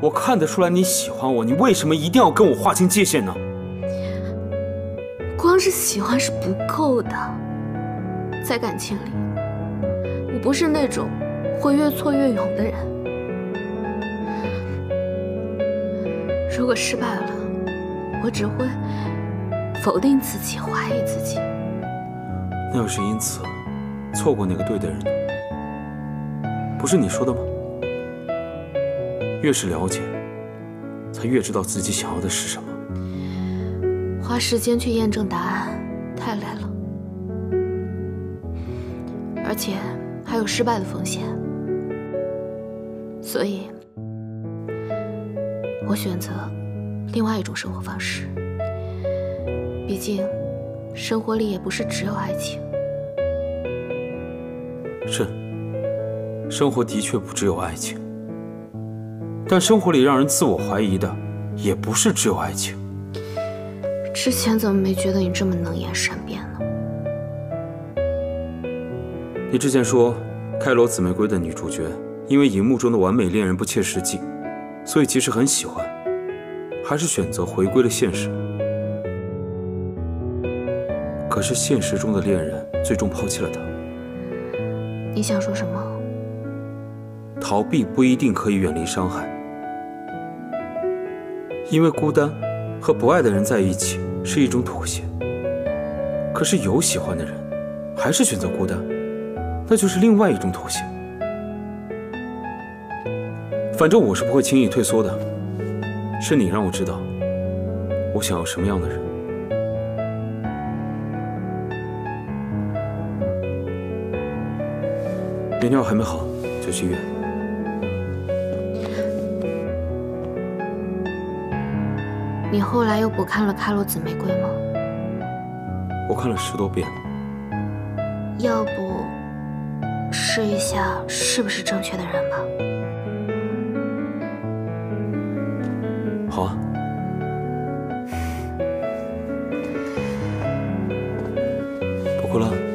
我看得出来你喜欢我，你为什么一定要跟我划清界限呢？光是喜欢是不够的，在感情里，我不是那种会越挫越勇的人。如果失败了，我只会否定自己，怀疑自己。那要是因此错过那个对的人呢？不是你说的吗？越是了解，才越知道自己想要的是什么。花时间去验证答案太累了，而且还有失败的风险，所以，我选择另外一种生活方式。毕竟，生活里也不是只有爱情。是，生活的确不只有爱情，但生活里让人自我怀疑的，也不是只有爱情。之前怎么没觉得你这么能言善辩呢？你之前说，《开罗紫玫瑰》的女主角因为荧幕中的完美恋人不切实际，所以其实很喜欢，还是选择回归了现实。可是现实中的恋人最终抛弃了她。你想说什么？逃避不一定可以远离伤害，因为孤单和不爱的人在一起是一种妥协。可是有喜欢的人，还是选择孤单，那就是另外一种妥协。反正我是不会轻易退缩的，是你让我知道我想要什么样的人。原药还没好，就去医院。你后来又补看了《开罗紫玫瑰》吗？我看了十多遍。要不试一下是不是正确的人吧？好啊。不哭了。